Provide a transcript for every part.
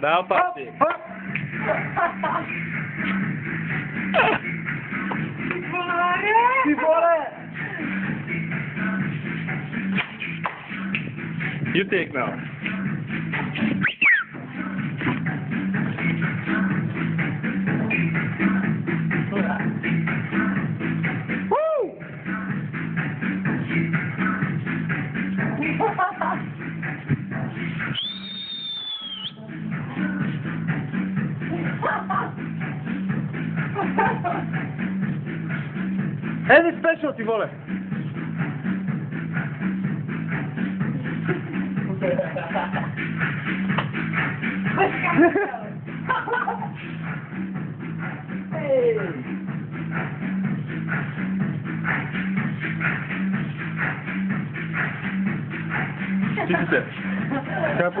Não, parceiro. You take now. Any ti, vole? hey! se. Kako?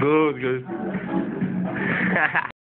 good, good.